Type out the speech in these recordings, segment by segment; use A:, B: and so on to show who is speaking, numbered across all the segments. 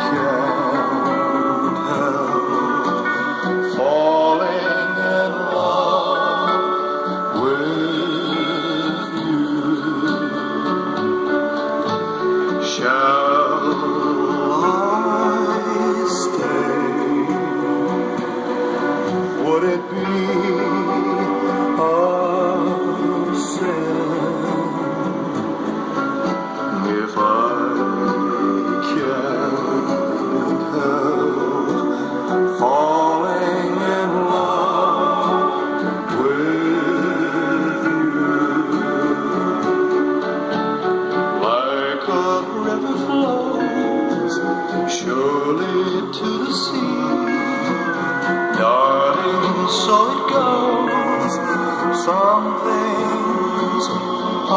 A: Yeah. early to the sea. Darling, so it goes. Some things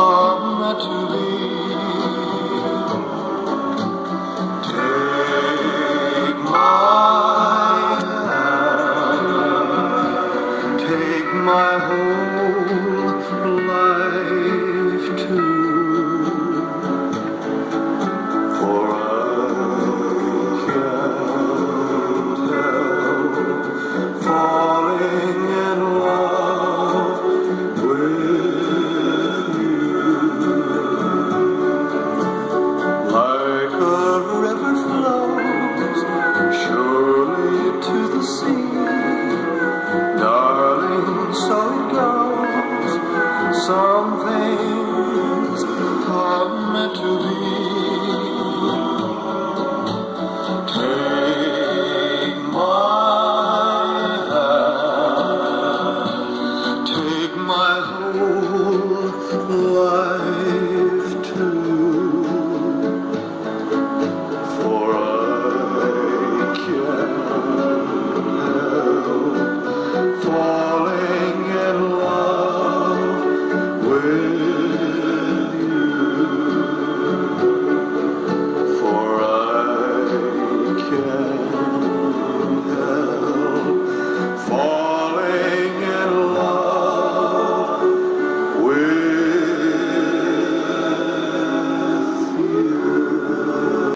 A: are meant to be. Take my hand, take my whole Some things are meant to be. Take my hand, take my whole